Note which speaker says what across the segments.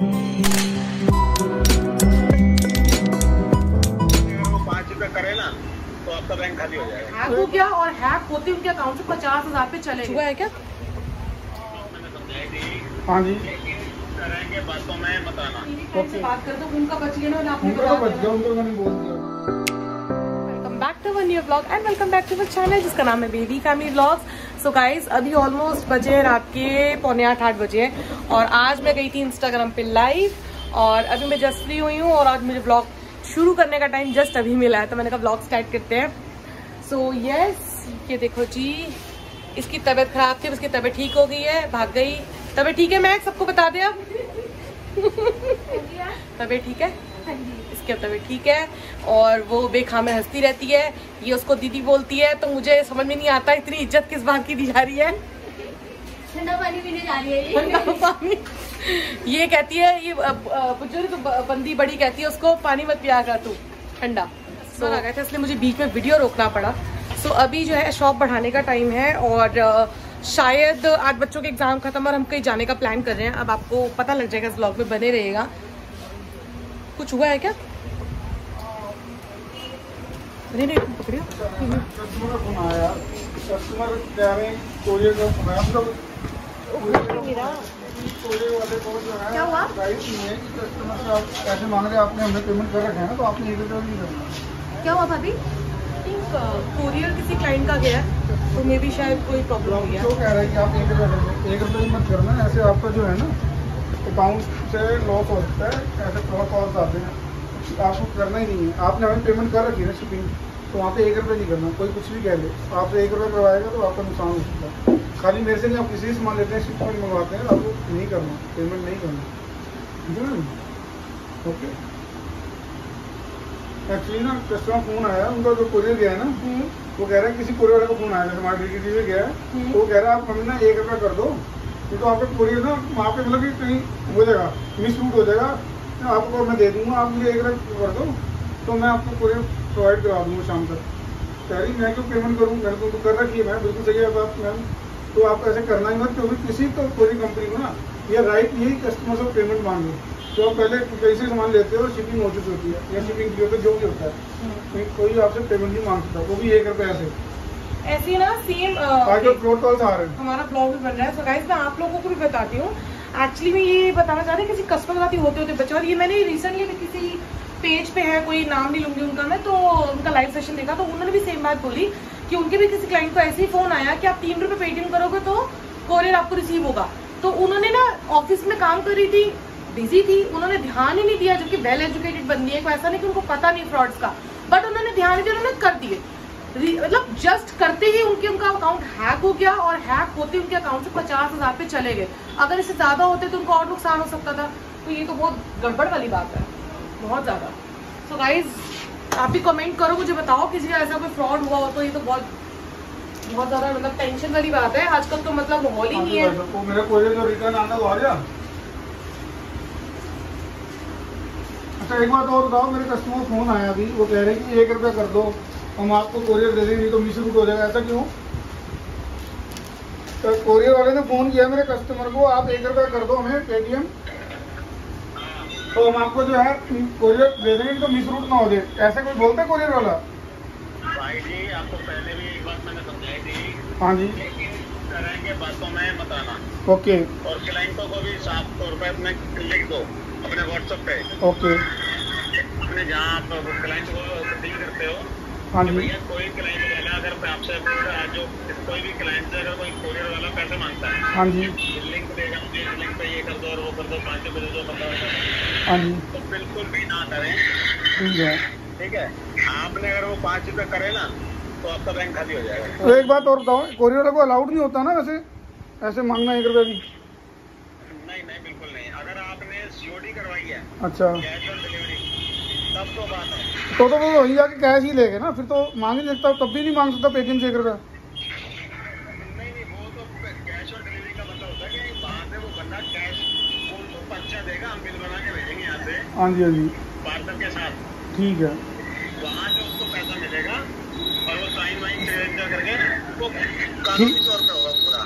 Speaker 1: तो आपका बैंक खाली हो जाएगा।
Speaker 2: हैक हो गया और हैक होते उनके अकाउंट से पचास हज़ार पे चले हुआ है क्या?
Speaker 1: मैंने समझाई थी
Speaker 3: हाँ जी।
Speaker 1: इस तरह के बातों में बताना
Speaker 2: से बात कर दो उनका बच गया ना आपने
Speaker 3: उनको तो बच गया उनको मैंने बोल दिया।
Speaker 2: Welcome back to one new vlog and welcome back to the channel जिसका नाम है baby family vlogs so so guys अभी ऑलमोस्ट बजे हैं रात के पौने आठ आठ बजे हैं। और आज मैं गई थी इंस्टाग्राम पे लाइव और अभी मैं जस्ट फ्री हुई हूँ और आज मुझे ब्लॉग शुरू करने का टाइम जस्ट अभी मिला है तो मैंने कहा ब्लॉग स्टार्ट करते हैं। सो so, यस yes, ये देखो जी इसकी तबीयत खराब थी उसकी तबीयत ठीक हो गई है भाग गई। तबीयत ठीक है मैं सबको बता दे अब। तबीयत ठीक है? इसकी तबीयत ठीक है और वो बेखा में हंसती रहती है ये उसको दीदी बोलती है तो मुझे समझ में नहीं आता इतनी इज़्ज़त किस बात की दी जा रही है।
Speaker 4: ठंडा पानी पीने जा रही है ये।
Speaker 2: ठंडा पानी। ये कहती है ये बुज़ुर्ग बंदी बड़ी कहती है उसको पानी मत पिया कर तू ठंडा। सो आ गया था इसलिए मुझे बीच में वीडियो रोकना पड़ा। सो so, अभी जो है शॉप बढ़ाने का टाइम है और शायद आज बच्चों के एग्ज़ाम खत्म और हम कहीं जाने का प्लान कर रहे हैं। अब आपको पता लग जाएगा इस ब्लॉग में बने रहेगा कुछ हुआ है क्या? नहीं नहीं पकड़ियो।
Speaker 3: कस्टमर फ़ोन आया कस्टमर कह रहे हैं कोरियर का फ़ोन आया मतलब कोरियर वाले को जो है
Speaker 4: क्या हुआ?
Speaker 3: राइट नहीं है कि कस्टमर से आप पैसे मांग रहे आपने हमने पेमेंट कर रखे हैं ना तो आपने एक रुपया नहीं करना
Speaker 4: क्या हुआ भाभी
Speaker 2: कोरियर किसी क्लाइंट का गया है, तो मे भी शायद कोई प्रॉब्लम हो गया।
Speaker 3: क्यों कह रहे हैं कि आप एक रुपये एक रुपया मत करना ऐसे आपका जो है ना अकाउंट से लॉस हो सकता है ऐसे आते हैं। आपको करना ही नहीं है। आपने हमें पेमेंट कर रखी है ना शिपिंग तो वहाँ पे एक रुपये नहीं करना। कोई कुछ भी कह ले आपसे एक रुपया करवाएगा तो आपका नुकसान हो सकता है। खाली मेरे से नहीं आप किसी से सामान लेते हैं शिपमेंट मंगवाते हैं आपको नहीं करना पेमेंट नहीं करना। ओके एक्चुअली ना कस्टमर फ़ोन आया उनका जो कोरियर गया है ना वो कह रहा है किसी कोरियर वाले को फ़ोन आया जैसे हमारे डिलीवरी में गया है। तो वो कह रहा है आप हमें ना एक रुपया कर दो नहीं तो आपका कोरियर ना वहाँ पे मतलब कि कहीं हो जाएगा मिस रूट हो जाएगा तो आपको मैं दे दूँगा आप मुझे एक रुपया कर दो तो मैं आपको कोरियर प्रोवाइड करा दूँगा शाम तक। कह रही मैं क्यों पेमेंट करूँ? मैंने तो, तो कर रखी है मैं बिल्कुल सही है बात मैम। तो आप ऐसे करना ही मत क्योंकि किसी को कोई कंपनी को ना ये राइट नहीं कस्टमर से पेमेंट मांगे तो आप पहले कैसे सामान लेते हो शिपिंग नोटिस होती है या शिपिंग की होती है जो भी होता है। कोई- कोई आपसे पेमेंट नहीं मांग सकता वो भी एक रुपये ऐसे
Speaker 2: ऐसी ना सेम
Speaker 3: हैं।
Speaker 2: हमारा ब्लॉग भी बन रहा है। सो गाइस मैं आप लोगों को भी बताती हूँ एक्चुअली मैं ये बताना चाह रही किसी कस्टमर के साथ होते होते बच्चे और ये मैंने रिसेंटली किसी पेज पे है, कोई नाम नहीं लूँगी उनका मैं तो उनका लाइव सेशन देखा तो उन्होंने भी सेम बात बोली कि उनके भी किसी क्लाइंट को ऐसे ही फ़ोन आया कि आप तीन रुपए पेटीएम करोगे तो कोरियर आपको रिसीव होगा। तो उन्होंने ना ऑफ़िस में काम कर रही थी बिज़ी थी, उन्होंने ध्यान ही नहीं दिया, जबकि वेल एजुकेटेड बंदी है ऐसा नहीं कि उनको पता नहीं फ्रॉड्स का। बट उन्होंने ध्यान नहीं दिया, उन्होंने कर दिए। मतलब जस्ट करते ही उनके, उनका अकाउंट हैक हो गया और हैक होते उनके अकाउंट से पचास हज़ार पे चले गए। अगर इससे ज़्यादा होते तो उनको और नुकसान हो सकता था। तो ये तो बहुत गड़बड़ वाली बात है बहुत ज़्यादा। सो गाइज़ आप भी कमेंट करो मुझे बताओ किसी का ऐसा कोई फ्रॉड हुआ हो तो ये तो बहुत बहुत ज़्यादा मतलब टेंशन वाली बात है। आजकल तो मतलब माहौल ही नहीं है।
Speaker 3: वो मेरा कोरियर जो रिटर्न आना वो आ गया अच्छा एक बात और बताओ मेरे कस्टमर फ़ोन आया अभी। वो कह रहे हैं कि एक रुपया कर दो। हम आपको कोरियर दे देंगे तो मिस रूट हो जाएगा। ऐसा क्यों? तो कोरियर वाले ने फ़ोन किया मेरे कस्टमर को आप एक रुपया कर दो हमें पेटीएम तो हम आपको जो है कोरियर दे देंगे तो मिस रूट ना हो जाए। ऐसे कोई बोलते कोरियर वाला?
Speaker 1: भाई जी आपको पहले भी एक बात मैंने समझाई थी।
Speaker 3: हाँ जी।
Speaker 1: लेकिन इस तरह के बातों में बताना।
Speaker 3: ओके।
Speaker 1: और क्लाइंटों को भी साफ़ तौर पर अपने लिख दो अपने व्हाट्सएप पे।
Speaker 3: ओके।
Speaker 1: अपने जहाँ आप क्लाइंट को डील करते हो
Speaker 3: हाँ जी।
Speaker 1: भैया कोई क्लाइंट अगर आपसे जो कोई भी क्लाइंट से अगर कोई कोरियर वाला पैसे माँगता है
Speaker 3: हाँ जी।
Speaker 1: लिंक देगा मुझे लिंक पे ये कर दो और वो कर दो पाँच रुपये दे दो पंद्रह
Speaker 3: हाँ जी।
Speaker 1: तो बिल्कुल भी ना करें।
Speaker 3: ठीक है।
Speaker 1: ठीक है? आपने अगर वो पाँच रुपये करे ना तो आपका बैंक खाली हो जाएगा।
Speaker 3: तो एक बात और बताओ कोरियर को अलाउड नहीं होता ना वैसे? ऐसे मांगना एक रुपया भी।
Speaker 1: नहीं नहीं बिल्कुल नहीं। अगर आपने सीओडी करवाई है
Speaker 3: अच्छा।
Speaker 1: कैश ऑन डिलीवरी तो
Speaker 3: तो वो वहीं जाके कैश ही लेगा ना, फिर तो मांग ही नहीं सकता, तब भी नहीं मांग सकता पेटीएम से एक रुपया
Speaker 1: है
Speaker 3: जी हाँ जी। ठीक है।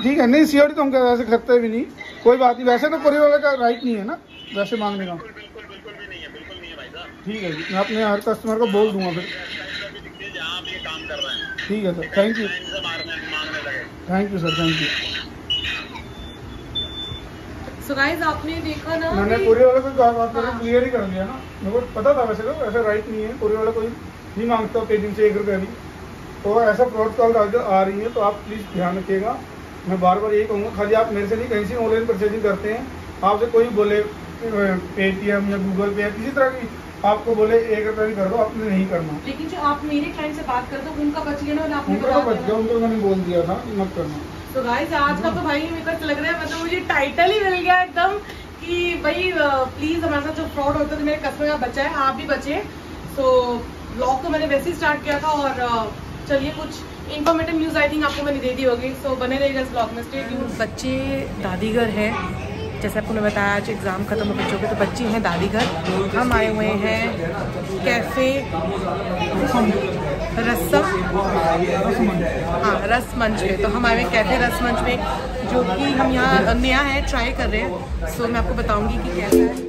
Speaker 3: ठीक है। नहीं सीओडी तो हम वैसे करते भी नहीं। कोई बात नहीं, वैसे तो वाले का राइट नहीं है ना, वैसे मांगने का
Speaker 1: बिल्कुल बिल्कुल बिल्कुल भी नहीं है बिल्कुल नहीं है भाई साहब
Speaker 3: ठीक है जी। मैं अपने हर कस्टमर को बोल दूँगा फिर।
Speaker 1: काम
Speaker 3: ठीक है sir. Thank you thank you sir thank you
Speaker 2: so guys आपने देखा ना
Speaker 3: मैंने कोरियर वाले को कहा बात
Speaker 2: हाँ।
Speaker 3: क्लियर ही कर दिया ना। मेरे को पता था वैसे तो ऐसा राइट नहीं है। कोरियर वाला कोई नहीं माँगता पेटिंग से एक रुपया भी। तो ऐसा फ्रॉड कॉल आ रही है तो आप प्लीज़ ध्यान रखिएगा। मैं बार बार यही कहूँगा खाली आप मेरे से नहीं कहीं से ऑनलाइन परचेजिंग करते हैं। आपसे कोई बोले पेटीएम या गूगल पे या किसी तरह की आपको बोले एक रुपया भी कर दो आपने नहीं करना।
Speaker 2: लेकिन जो आप मेरे क्लाइंट से बात करते हो उनका बच गया ना आपने
Speaker 3: उनका तो बच गया उनको मैंने बोल दिया था मत करना।
Speaker 2: तो गाइस आज का तो भाई मेरे को लग रहा है मतलब मुझे टाइटल ही मिल गया एकदम कि भाई प्लीज़ हमारे साथ जो फ्रॉड होता है तो मेरे कस्टमर का बचा है आप भी बचे। सो ब्लॉग तो मैंने वैसे ही स्टार्ट किया था और चलिए कुछ इन्फॉर्मेटिव न्यूज़ आई थिंक आपको मैंने दे दी होगी। सो बने रहेगा इस ब्लॉग में स्टे बच्चे दादीगर है जैसे आपको मैं बताया, आज एग्ज़ाम खत्म हो बच्चों के तो बच्चे हैं, दादी घर, हम आए हुए हैं कैफ़े रसम हाँ रस मंच में तो हम आए हुए कैफ़े रस मंच में जो कि हम यहाँ नया है ट्राई कर रहे हैं। सो मैं आपको बताऊँगी कि कैसा है।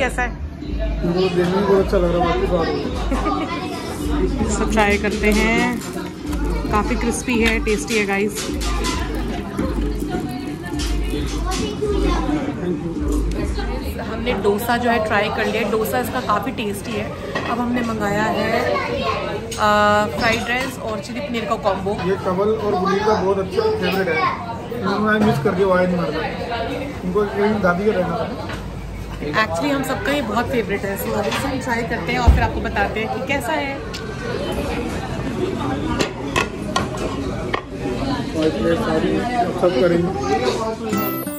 Speaker 2: कैसा है?
Speaker 3: बहुत अच्छा लग रहा है बाकी
Speaker 2: ट्राई करते हैं। काफ़ी क्रिस्पी है टेस्टी है गाइस हमने डोसा जो है ट्राई कर लिया। डोसा इसका काफ़ी टेस्टी है। अब हमने मंगाया है फ्राइड राइस और चिली पनीर का कॉम्बो
Speaker 3: ये कमल और गुली का बहुत अच्छा फेवरेट है। मिस करके वाया नहीं मारता उनको दादी का रहना था।
Speaker 2: एक्चुअली हम सबका ये बहुत फेवरेट है सो अभी हम ट्राई करते हैं और फिर आपको बताते हैं कि कैसा है।
Speaker 3: सब करेंगे।